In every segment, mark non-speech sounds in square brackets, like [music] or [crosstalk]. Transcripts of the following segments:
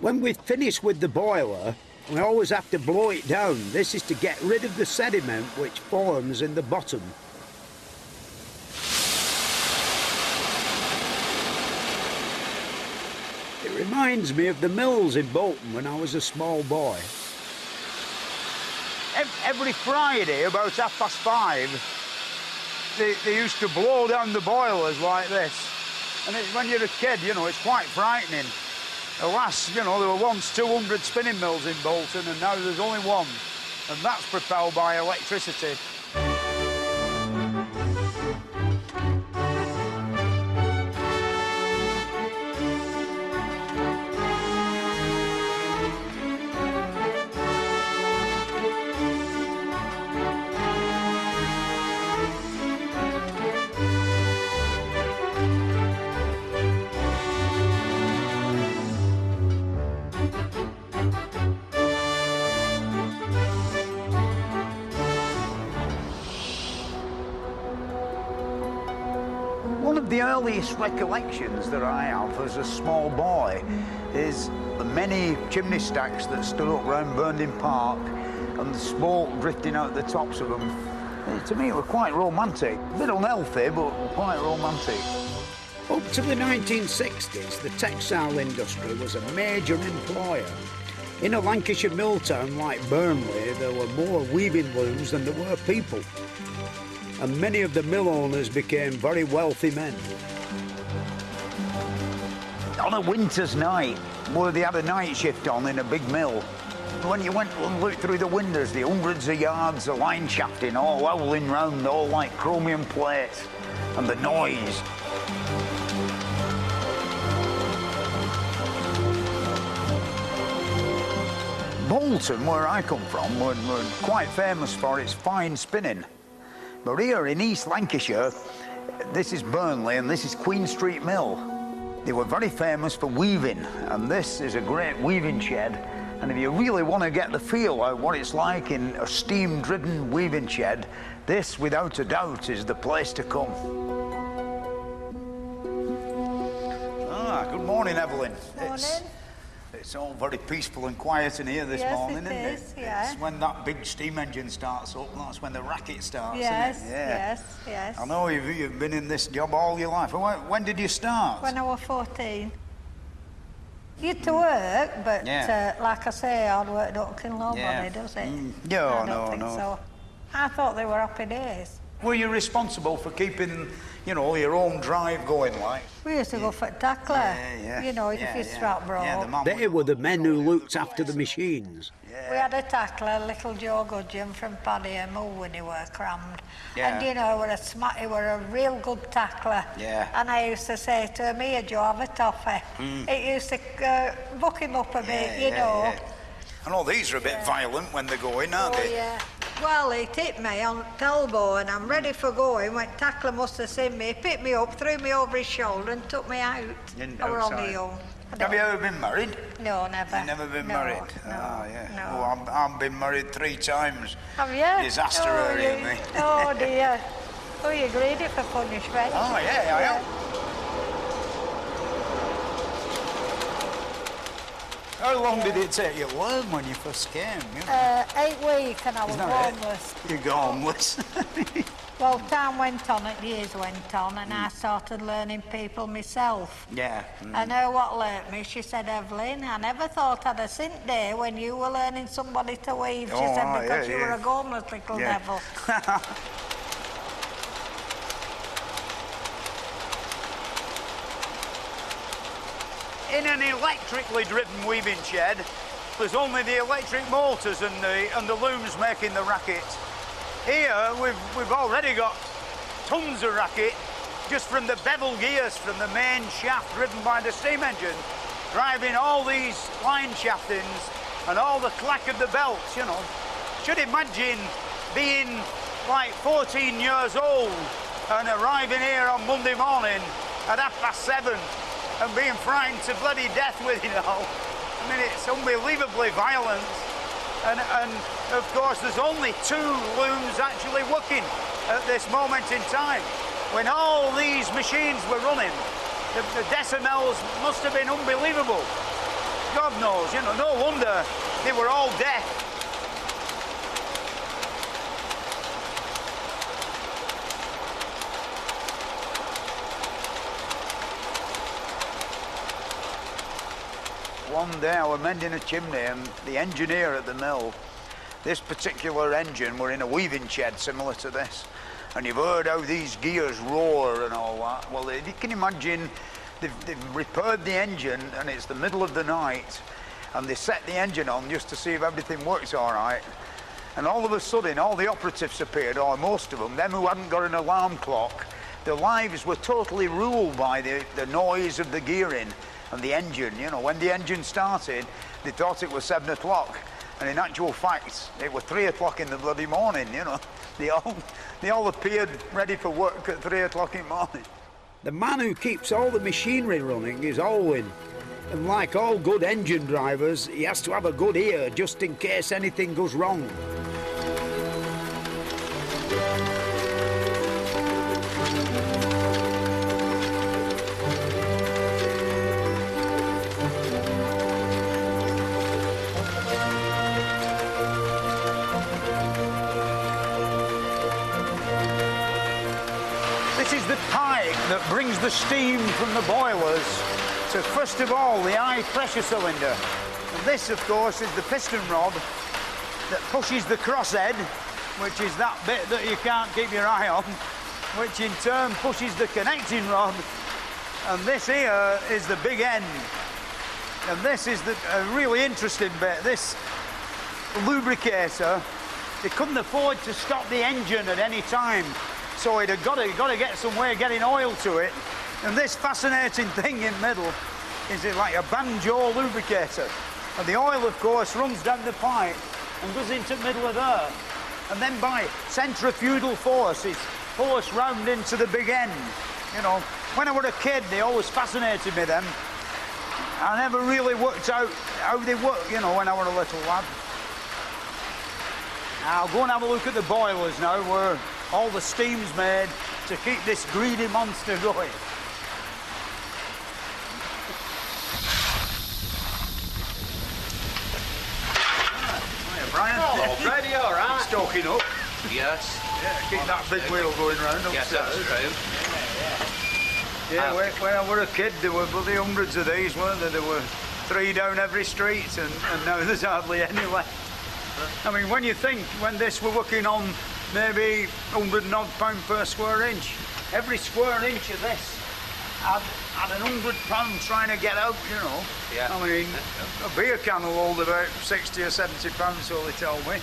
When we've finished with the boiler, we always have to blow it down. This is to get rid of the sediment which forms in the bottom. It reminds me of the mills in Bolton when I was a small boy. Every Friday, about half past five, they, they used to blow down the boilers like this. And when you're a kid, you know, it's quite frightening. Alas, you know, there were once 200 spinning mills in Bolton, and now there's only one. And that's propelled by electricity. The earliest recollections that I have as a small boy is the many chimney stacks that stood up round Burnden Park and the smoke drifting out the tops of them. Uh, To me, it was quite romantic. A bit unhealthy, but quite romantic. Up to the 1960s, the textile industry was a major employer. In a Lancashire mill town like Burnley, there were more weaving looms than there were people. And many of the mill owners became very wealthy men. On a winter's night, where they had a night shift on in a big mill, when you went and looked through the windows, the hundreds of yards of line shafting all howling round, all like chromium plates, and the noise. Bolton, where I come from, were, were quite famous for its fine spinning. Here in East Lancashire, this is Burnley and this is Queen Street Mill. They were very famous for weaving, and this is a great weaving shed. And if you really want to get the feel of what it's like in a steam-driven weaving shed, this, without a doubt, is the place to come. Ah, good morning, Evelyn. Good It's, it's all very peaceful and quiet in here this Yes, morning, it isn't is, it? yeah. It's when that big steam engine starts up, that's when the racket starts, Yes? Yeah. yes, yes. I know you've, you've been in this job all your life. When, when did you start? When I was 14. Used to work, but Yeah. uh, like I say, hard work don't kill nobody, Yeah. does it? Mm. No, I don't no, think no. so. I thought they were happy days. Were you responsible for keeping, you know, your own drive going like? We used to go for tackler. Yeah, yeah. You know, yeah, if your yeah. strap broke. Yeah, the They were the men who looked after the machines. We had a tackler, little Joe Gudgeon from Padiham, who when he were crammed. Yeah. And you know, he were a smart, he were a real good tackler. Yeah. And I used to say to him, here Joe, have a toffee. It used to uh, buck him up a bit, Mm. You yeah, know. yeah. I know these are a bit violent when they're going, aren't Oh, they? yeah. Well, he tipped me on the elbow and I'm ready for going. When tackler must have seen me, he picked me up, threw me over his shoulder and took me out. In- I were on outside. the young. I Have you ever been married? No, never. You've never been No, married? No, Oh, yeah. No. Oh, I'm, I've been married three times. Have you? Disaster oh, area, me. Oh, [laughs] dear. Oh, you're greedy for punishment. Oh, yeah, I am. How long did it take you to learn when you first came? You know? Uh, eight weeks and I was Isn't that it? homeless. You go homeless. [laughs] Well, time went on and years went on and I started learning people myself. yeah. mm. I know what learnt me. She said, Evelyn, I never thought I'd a cent day when you were learning somebody to weave. She Oh, said, because yeah, you were a homeless little Yeah. devil. [laughs] In an electrically driven weaving shed, there's only the electric motors and the, and the looms making the racket. Here, we've, we've already got tons of racket just from the bevel gears from the main shaft driven by the steam engine, driving all these line shaftings and all the clack of the belts, you know. Should imagine being like 14 years old and arriving here on Monday morning at half past seven and being frightened to bloody death with it all. I mean, it's unbelievably violent. And, and of course, there's only two looms actually working at this moment in time. When all these machines were running, the, the decibels must have been unbelievable. God knows, you know, no wonder they were all deaf. One day I was mending a chimney and the engineer at the mill, this particular engine were in a weaving shed similar to this. And you've heard how these gears roar and all that. Well, you can imagine they've, they've repaired the engine and it's the middle of the night and they set the engine on just to see if everything works all right. And all of a sudden, all the operatives appeared, or most of them, them who hadn't got an alarm clock, their lives were totally ruled by the, the noise of the gearing and the engine. You know, when the engine started, they thought it was seven o'clock. And in actual fact, it was three o'clock in the bloody morning, you know. They all, they all appeared ready for work at three o'clock in the morning. The man who keeps all the machinery running is Olwyn. And like all good engine drivers, he has to have a good ear just in case anything goes wrong. Brings the steam from the boilers to, first of all, the high pressure cylinder. And this, of course, is the piston rod that pushes the crosshead, which is that bit that you can't keep your eye on, which in turn pushes the connecting rod. And this here is the big end. And this is the a really interesting bit. This lubricator, they couldn't afford to stop the engine at any time. So it had got to, got to get some way of getting oil to it. And this fascinating thing in middle is it like a banjo lubricator. And the oil, of course, runs down the pipe and goes into the middle of there. And then by centrifugal force, it's forced round into the big end. You know, when I was a kid, they always fascinated me, them. I never really worked out how they work, you know, when I was a little lad. Now, go and have a look at the boilers now, where all the steam's made to keep this greedy monster going. Hiya, Brian. Hello, Fred, you all right? Stoking up. Yes. Yeah, keep that big wheel going round Yes, that's true. Yeah, Um, when, when I was a kid, there were bloody hundreds of these, weren't there? There were three down every street, and, and now there's hardly any left. I mean, when you think, when this were working on maybe 100 and odd pound per square inch, every square inch of this had, had an hundred pound trying to get out, you know. Yeah. I mean, a beer can will hold about 60 or 70 pounds, so they tell me.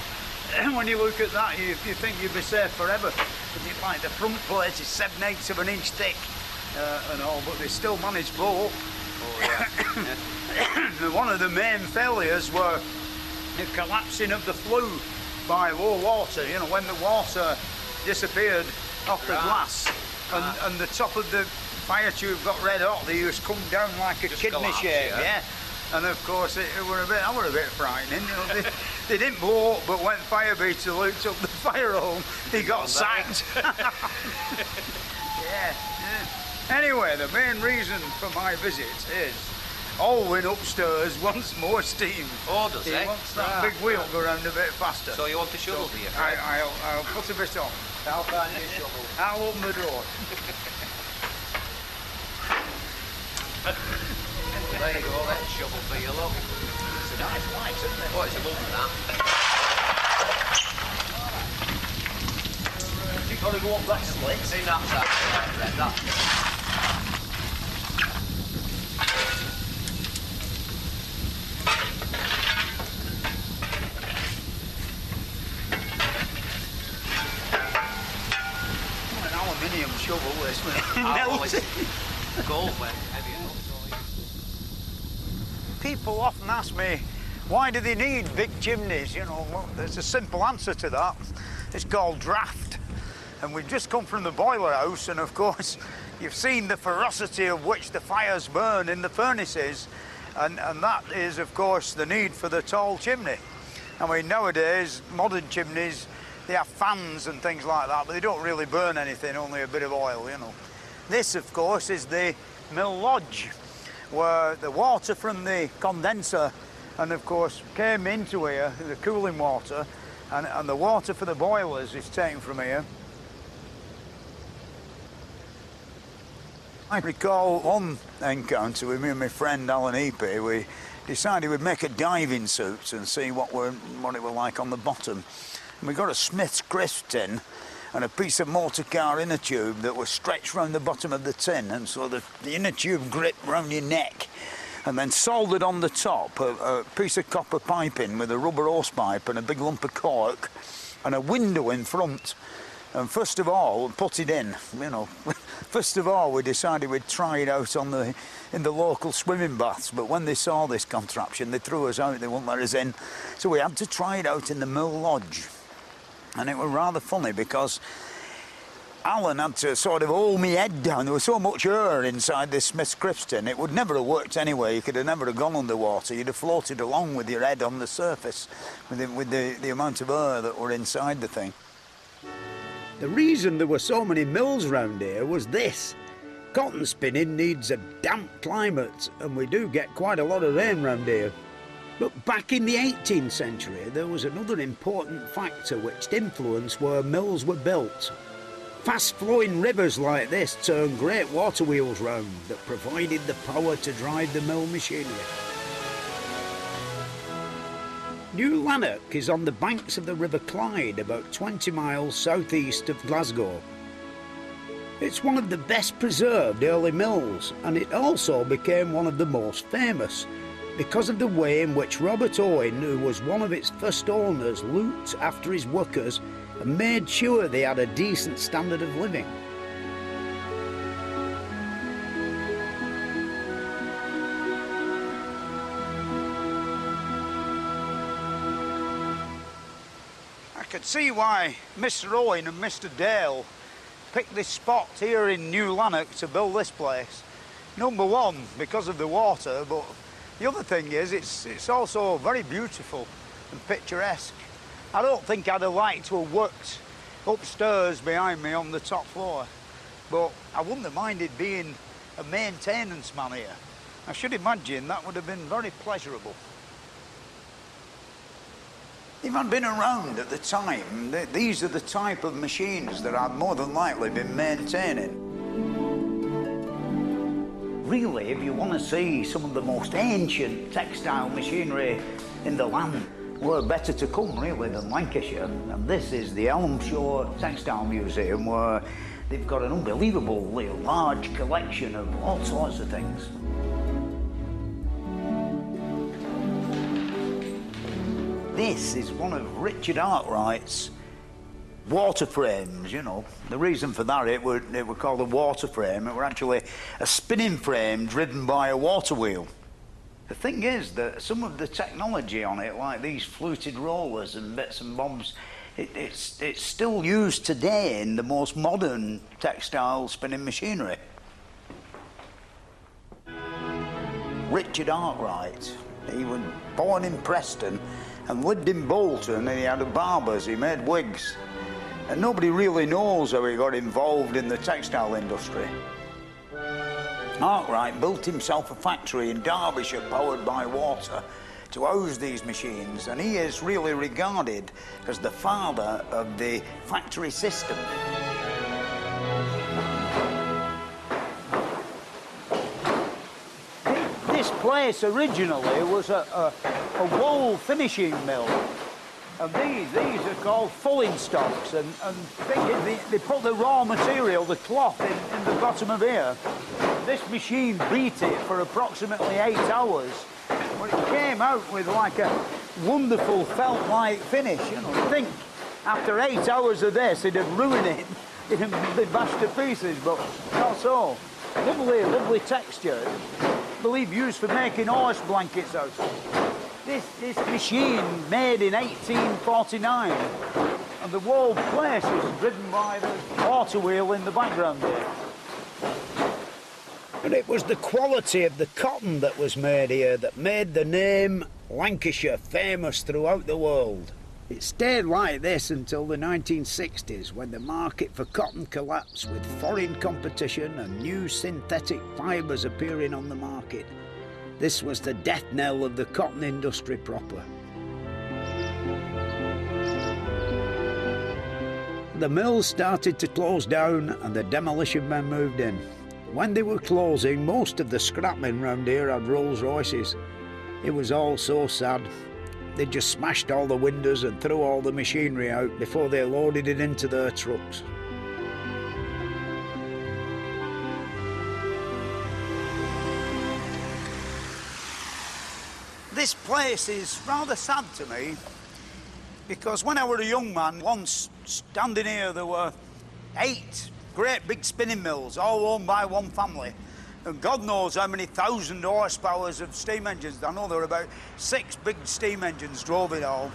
And [clears throat] when you look at that, you, you think you'd be safe forever. But it, like the front plate is seven eighths of an inch thick uh, and all, but they still manage blow. Oh, yeah. [coughs] And [coughs] One of the main failures were the collapsing of the flue by low water. You know, when the water disappeared off the Right. glass and, and the top of the fire tube got red hot, they used come down like a Just kidney collapse, shape. yeah. Yeah. And of course, it, it were a bit, I were a bit frightening. You know, they, [laughs] they didn't blow up, but when fire beater looked up the fire home, he got sacked. [laughs] [laughs] yeah, yeah. Anyway, the main reason for my visit is Oh, Olwyn upstairs [laughs] wants more steam. Oh, does he he? wants that Right, big wheel go round a bit faster. So you want a shovel, do you? I, I'll, I'll put a bit on. I'll find you a shovel. I'll open the door. [laughs] There you go, that's a shovel for you, look. It's a nice light, isn't it? Oh, it's a lovely that. You've got to go up that slit. See, that's that. That's An shovel, this one. Gold when heavy. People often ask me, why do they need big chimneys? You know, well, there's a simple answer to that. It's called draft. And we've just come from the boiler house, and of course, [laughs] you've seen the ferocity of which the fires burn in the furnaces. And, and that is, of course, the need for the tall chimney. I mean, nowadays, modern chimneys, they have fans and things like that, but they don't really burn anything, only a bit of oil, you know. This, of course, is the mill lodge, where the water from the condenser and of course came into here, the cooling water, and, and the water for the boilers is taken from here. I recall one encounter with me and my friend Alan Eapy, we decided we'd make a diving suit and see what, were, what it were like on the bottom. And we got a Smith's crisp tin and a piece of motor car inner tube that was stretched round the bottom of the tin and so the, the inner tube gripped round your neck and then soldered on the top a, a piece of copper piping with a rubber hose pipe and a big lump of cork and a window in front. And first of all, put it in, you know. [laughs] First of all, we decided we'd try it out on the, in the local swimming baths, but when they saw this contraption, they threw us out, they wouldn't let us in. So we had to try it out in the Mill Lodge. And it was rather funny because Alan had to sort of hold me head down. There was so much air inside this Smith's crisp tin, it would never have worked anyway. You could have never have gone underwater. You'd have floated along with your head on the surface with, the, with the, the amount of air that were inside the thing. The reason there were so many mills round here was this. Cotton spinning needs a damp climate, and we do get quite a lot of rain round here. But back in the 18th century, there was another important factor which influenced where mills were built. Fast-flowing rivers like this turned great water wheels round that provided the power to drive the mill machinery. New Lanark is on the banks of the River Clyde, about 20 miles southeast of Glasgow. It's one of the best preserved early mills, and it also became one of the most famous because of the way in which Robert Owen, who was one of its first owners, looked after his workers and made sure they had a decent standard of living. I could see why Mr. Owen and Mr. Dale picked this spot here in New Lanark to build this place. Number one, because of the water, but the other thing is it's, it's also very beautiful and picturesque. I don't think I'd have liked to have worked upstairs behind me on the top floor, but I wouldn't have minded being a maintenance man here. I should imagine that would have been very pleasurable. If I'd been around at the time, th these are the type of machines that I'd more than likely been maintaining. Really, if you want to see some of the most ancient textile machinery in the land, where better to come really than Lancashire. And this is the Helmshore Textile Museum where they've got an unbelievably large collection of all sorts of things. This is one of Richard Arkwright's water frames, you know. The reason for that, it were, it were called a water frame. It were actually a spinning frame driven by a water wheel. The thing is that some of the technology on it, like these fluted rollers and bits and bobs, it, it's, it's still used today in the most modern textile spinning machinery. Richard Arkwright, he was born in Preston and lived in Bolton and he had a barber's, he made wigs. And nobody really knows how he got involved in the textile industry. Arkwright built himself a factory in Derbyshire powered by water to house these machines, and he is really regarded as the father of the factory system. This place originally was a, a, a wool finishing mill. And these, these are called fulling stocks, and, and they, they put the raw material, the cloth, in, in the bottom of here. This machine beat it for approximately eight hours. But it came out with like a wonderful felt-like finish, you know. Think after eight hours of this, it'd have ruined it. [laughs] It'd have been bashed to pieces, but not so. Lovely, lovely texture. I believe used for making horse blankets out of. This, this machine made in 1849 and the whole place is driven by the water wheel in the background there. And it was the quality of the cotton that was made here that made the name Lancashire famous throughout the world. It stayed like this until the 1960s when the market for cotton collapsed with foreign competition and new synthetic fibres appearing on the market. This was the death knell of the cotton industry proper. The mills started to close down and the demolition men moved in. When they were closing, most of the scrapmen round here had Rolls Royces. It was all so sad. They just smashed all the windows and threw all the machinery out before they loaded it into their trucks. This place is rather sad to me because when I was a young man, once standing here, there were eight great big spinning mills, all owned by one family. And God knows how many thousand horsepowers of steam engines. I know there were about six big steam engines drove it all.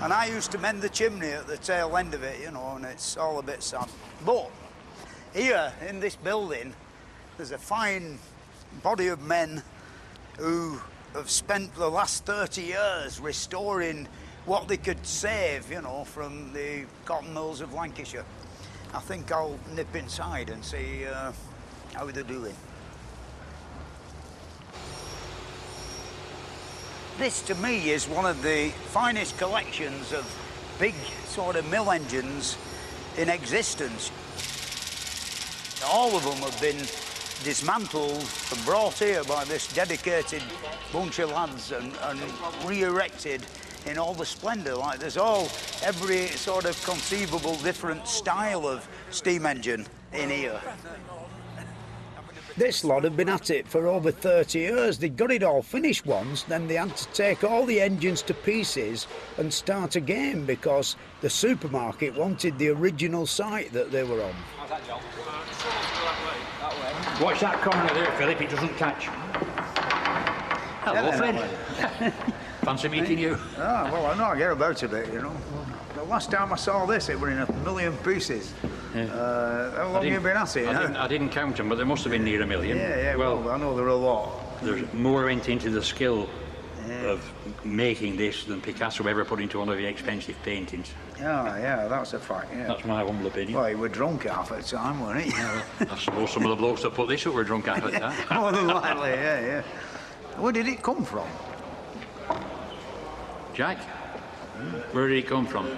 And I used to mend the chimney at the tail end of it, you know, and it's all a bit sad. But here in this building, there's a fine body of men who have spent the last 30 years restoring what they could save, you know, from the cotton mills of Lancashire. I think I'll nip inside and see uh, how they're doing. This to me is one of the finest collections of big sort of mill engines in existence. All of them have been dismantled and brought here by this dedicated bunch of lads and, and re-erected in all the splendour. Like there's all, every sort of conceivable different style of steam engine in here. This lot have been at it for over 30 years. They'd got it all finished once, then they had to take all the engines to pieces and start again because the supermarket wanted the original site that they were on. Watch that corner there, Philip, it doesn't catch. Hello, Fred. [laughs] Fancy meeting you. Ah, well, I know I get about a bit, you know. The last time I saw this, it were in a million pieces. Uh, how long I you didn't- been at it? I huh? didn't, I didn't count them, but there must have been near a million. Yeah, yeah, Well, well, I know there are a lot. there's more went into the skill of making this than Picasso ever put into one of the expensive paintings. Yeah, yeah, that's a fact, yeah. That's my humble opinion. Well, you were drunk half the time, weren't you? I suppose some of the blokes that put this up were drunk half the time. [laughs] More than likely, yeah, yeah. Where did it come from? Jack, where did it come from?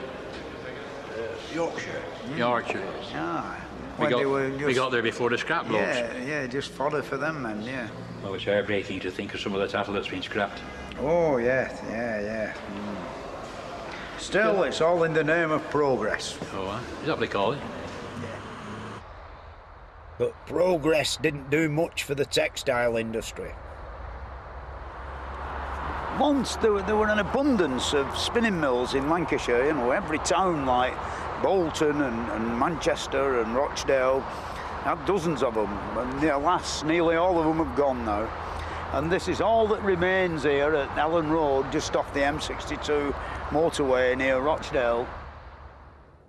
Yorkshire. Yorkshire. Ah, We when got, they were we got there before the scrap blokes. Yeah, yeah, just fodder for them, man, yeah. Well, it's heartbreaking to think of some of the tattle that's been scrapped. Oh, yeah, yeah, yeah. Mm. Still, it's all in the name of progress. Oh, uh, is that what they call it? But progress didn't do much for the textile industry. Once there were, there were an abundance of spinning mills in Lancashire, you know, every town like Bolton and, and Manchester and Rochdale had dozens of them. And alas, nearly all of them have gone now. And this is all that remains here at Ellen Road, just off the M62 motorway near Rochdale.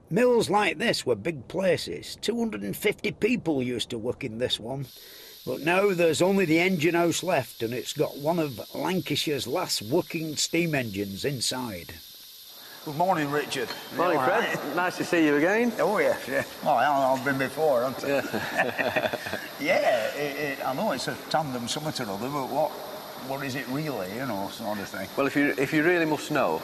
Mills like this were big places. 250 people used to work in this one. But now there's only the engine house left, and it's got one of Lancashire's last working steam engines inside. Good morning, Richard. Morning, You all right? Fred. Nice to see you again. Oh yes, yeah. Well, I- oh, I've been before, haven't I? [laughs] yeah, it, it, I know it's a tandem something or other, but what, what is it really? You know, sort of thing. Well, if you if you really must know,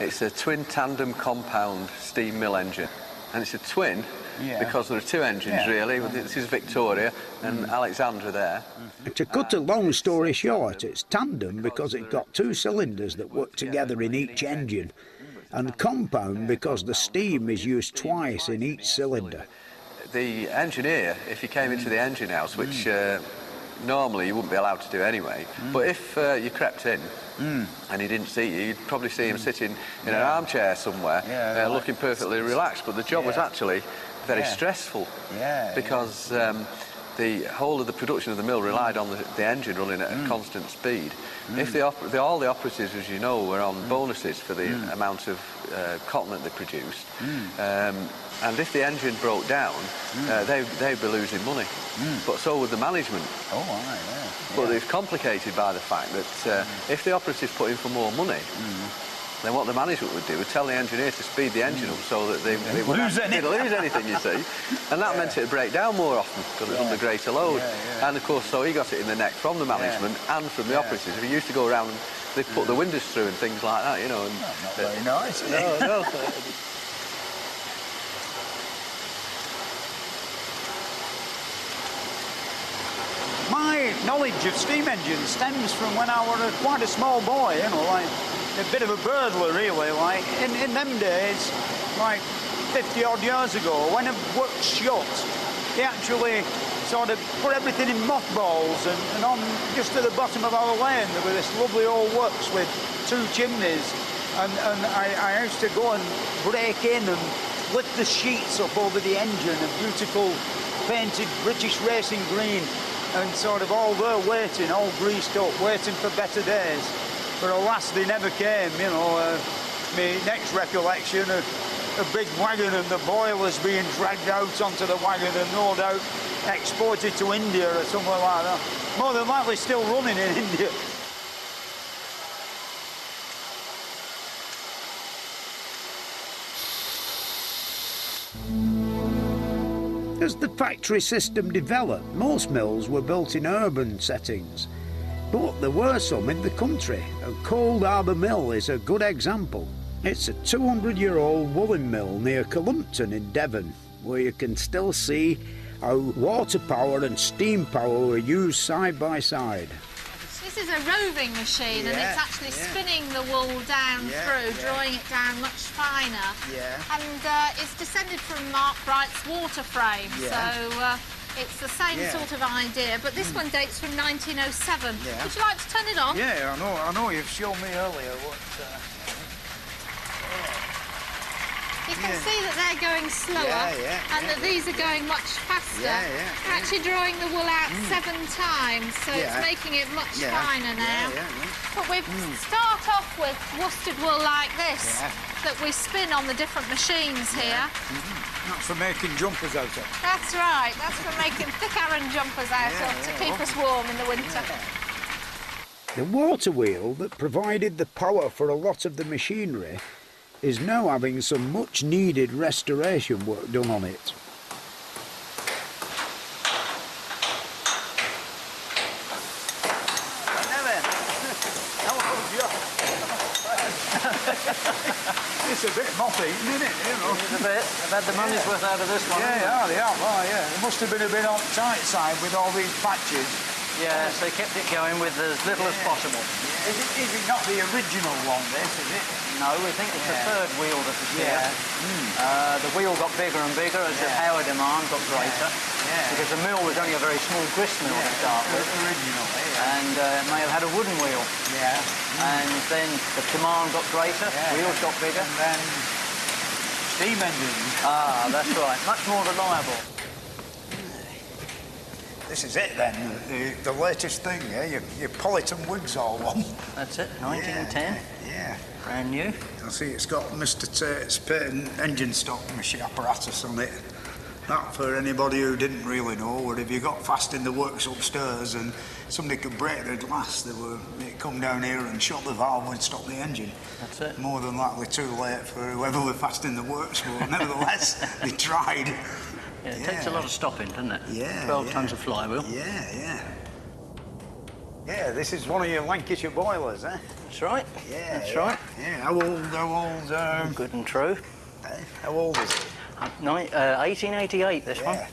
it's a twin tandem compound steam mill engine, and it's a twin Yeah. because there are two engines Yeah. really. This is Victoria and mm. Alexandra there. Mm-hmm. To cut a uh, long story short, it's tandem because it's got two cylinders that work together in each engine, and compound because the steam is used twice in each cylinder. The engineer, if he came into the engine house, which mm. uh, normally you wouldn't be allowed to do anyway, but if uh, you crept in. And he didn't see you. You'd probably see him sitting in an armchair somewhere, Yeah, uh, like- looking perfectly relaxed. But the job was actually very Yeah. stressful. Yeah, Because um, the whole of the production of the mill relied on the, the engine running at Mm. a constant speed. If the, oper- the all the operatives, as you know, were Mm. on bonuses for the amount of uh, cotton that they produced, Mm. um, and if the engine broke down, uh, they they'd be losing money. But so would the management. Oh, aye, yeah. But it's complicated by the fact that uh, if the operatives put in for more money, then what the management would do would tell the engineer to speed the engine up so that they, mm. they wouldn't Lose any. lose anything, you see. And that meant it'd break down more often because it was under greater load. Yeah, yeah. And of course, so he got it in the neck from the management and from the Yeah. operatives. We used to go around and they'd put the mm. windows through and things like that, you know. And, Not very nice. no, no. [laughs] My knowledge of steam engines stems from when I was a, quite a small boy, you know, like a bit of a burglar, really. Like in, in them days, like 50 odd years ago, when a works shut, they actually sort of put everything in mothballs and, and on just at the bottom of our lane there was this lovely old works with two chimneys and, and I, I used to go and break in and lift the sheets up over the engine a beautiful painted British racing green and sort of all there waiting, all greased up, waiting for better days. But alas, they never came, you know. Uh, my next recollection, a, a big wagon and the boilers being dragged out onto the wagon and no doubt exported to India or somewhere like that. More than likely still running in [laughs] India. As the factory system developed, most mills were built in urban settings. But there were some in the country, and Cold Harbour Mill is a good example. It's a 200 year old woolen mill near Cullompton in Devon, where you can still see how water power and steam power were used side by side. This is a roving machine and it's actually yeah. spinning the wool down Yeah, through, yeah. drawing it down much finer. Yeah. And uh, it's descended from Mark Bright's water frame, Yeah. so uh, it's the same Yeah. Hmm. sort of idea. But this one dates from 1907. Yeah. Would you like to turn it on? Yeah, I know, I know you've shown me earlier what... Uh, You can Yeah. see that they're going slower Yeah, yeah, and that these are going much faster. Yeah, yeah, They're actually drawing the wool out seven times, so it's making it much finer now. But we start off with worsted wool like this that we spin on the different machines here. That's for making jumpers out of. That's right. That's for making thick Aran jumpers out Yeah, of to yeah, keep us warm in the winter. The water wheel that provided the power for a lot of the machinery is now having some much needed restoration work done on it. It's a bit moppy, isn't it? You know. a bit. I've had the money's worth out of this one. Yeah, yeah, they have. Oh, yeah. It must have been a bit on the tight side with all these patches. Yes, they kept it going with as little as possible. Is it, is it not the original one, this, is it? No, we think it's the third wheel that was Yeah. here. Uh, the wheel got bigger and bigger as the power demand got greater. Yeah. Because the mill was only a very small grist mill to start with. Originally, yeah. And uh, it may have had a wooden wheel. Yeah. And then the demand got greater, yeah. wheels got bigger. And then steam engines. Ah, that's right. Much more reliable. This is it then, the, the latest thing, yeah? Your, your Pollit and Wigzell one. That's it, 1910. Yeah. Brand new. I see it's got Mr. Tate's patent engine stock machine apparatus on it. That, for anybody who didn't really know, would if you got fast in the works upstairs and somebody could break the glass, they were they'd come down here and shut the valve and stop the engine. That's it. More than likely too late for whoever were fast in the works, but [laughs] nevertheless, they tried. Yeah, it takes a lot of stopping, doesn't it? Yeah, 12 yeah. tons of flywheel. Yeah, yeah. Yeah, this is one of your Lancashire boilers, eh? That's right. Yeah, That's yeah. right. Yeah, how old, how old, um, Good and true. eh? how old is it? Uh, uh, 1888, this one. Yeah.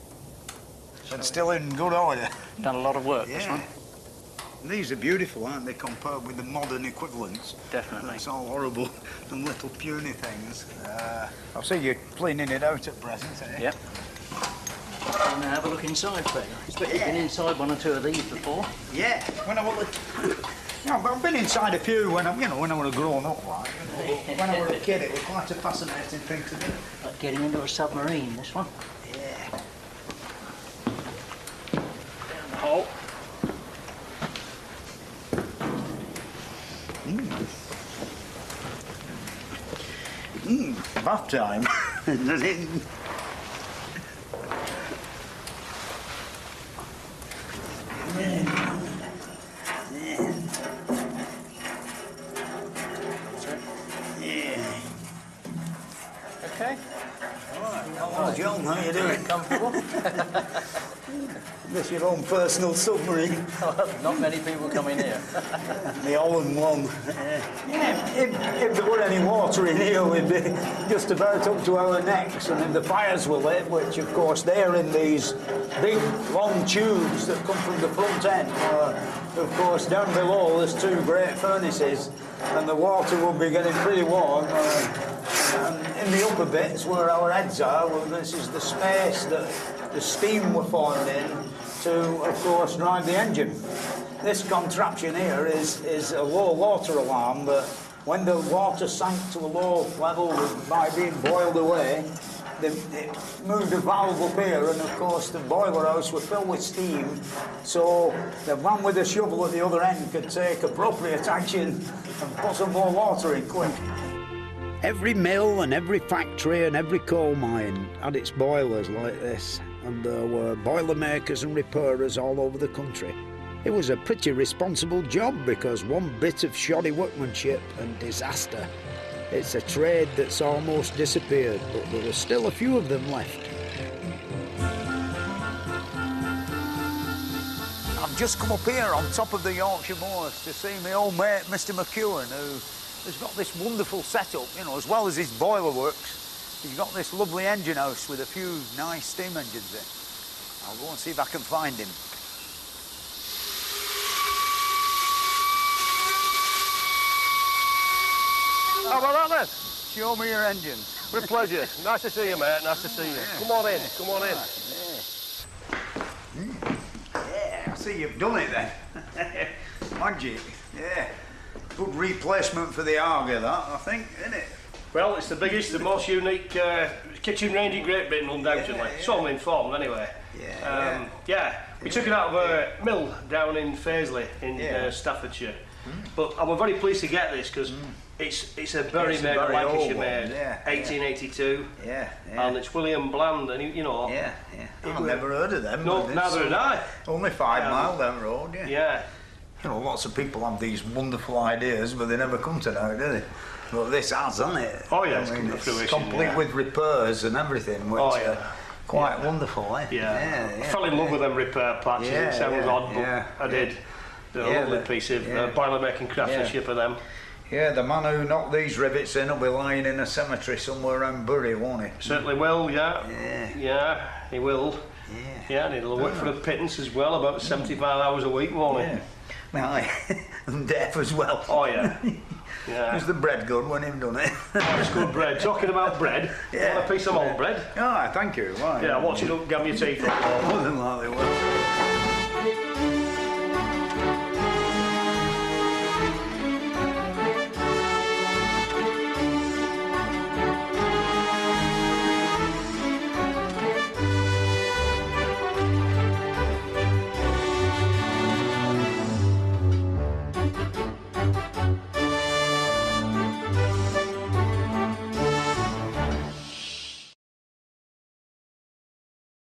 And still in good order. Done a lot of work, this Yeah. one. These are beautiful, aren't they, compared with the modern equivalents? Definitely. It's all horrible [laughs] and little puny things. Uh, I see you're cleaning it out at present, eh? Yep. We'll now have a look inside, Fred. I expect you've been inside one or two of these before. Yeah. When I was, yeah, but I've been inside a few when I'm, you know, when I was grown up, like. You know, when I was a kid, it was quite a fascinating thing to do. Like getting into a submarine, this one. Yeah. Down the hole. Hmm. Bath time. [laughs] mate. John, how are you doing? Comfortable? This [laughs] your own personal submarine, [laughs] Not many people come in here. [laughs] the Holland one. Yeah, if, if there were any water in here, we'd be just about up to our necks. And if the fires were lit, which of course they're in these big long tubes that come from the front end, uh, of course down below there's two great furnaces, and the water will be getting pretty warm. Uh, and in the upper bits where our heads are, well, this is the space that the steam were formed in to, of course, drive the engine. This contraption here is, is a low water alarm that when the water sank to a low level by being boiled away, they, moved a valve up here and of course the boiler house was filled with steam so the man with the shovel at the other end could take appropriate action and put some more water in quick. Every mill and every factory and every coal mine had its boilers like this, and there were boiler makers and repairers all over the country. It was a pretty responsible job because one bit of shoddy workmanship and disaster. It's a trade that's almost disappeared, but there are still a few of them left. I've just come up here on top of the Yorkshire Moors to see my old mate, Mr. McEwen, who has got this wonderful setup, you know, as well as his boiler works. He's got this lovely engine house with a few nice steam engines in. I'll go and see if I can find him. How about that then? Show me your engine. With pleasure. nice to see you, mate. Nice to see you. Come on in. Come on in. Yeah, hmm. I see you've done it then. [laughs] Magic. Yeah. Good replacement for the Aga, that, I think, isn't it? Well, it's the biggest, the most unique uh, kitchen range in Great Britain, undoubtedly. Yeah, yeah. So I'm informed, anyway. Yeah, Um, yeah. We took it out of a mill down in Fairsley in Yeah. Uh, Staffordshire. But I'm very pleased to get this because it's it's a very It's a made very old Lancashire one, made, yeah, 1882, Yeah, yeah. and it's William Bland, and you, you know. yeah, yeah. I've never heard of them. No, neither had I. Only five Um, mile down the road, yeah. Yeah. You know, lots of people have these wonderful ideas, but they never come to know, do they? But this has, hasn't it? Oh, yeah, I it's mean, come it's fruition, complete yeah. with repairs and everything, which Oh, yeah. quite wonderful, eh? Yeah. yeah, I fell in love with them repair parts. Yeah, it sounds yeah, odd, but yeah, I did. They're Yeah, a lovely piece of yeah. uh, boiler making craftsmanship of them. Yeah, the man who knocked these rivets in will be lying in a cemetery somewhere around Bury, won't he? Certainly will, yeah. Yeah. Yeah, he will. Yeah. Yeah, and he'll work for a pittance as well, about 75 hours a week, won't he? Yeah. Aye, and [laughs] deaf as well. Oh, yeah. Yeah. The bread good when him done it? Oh, [laughs] it's good bread. Talking about bread, Yeah. want a piece of old bread? Ah, thank you. Why? Yeah, watch it up, gum your teeth. More than likely will.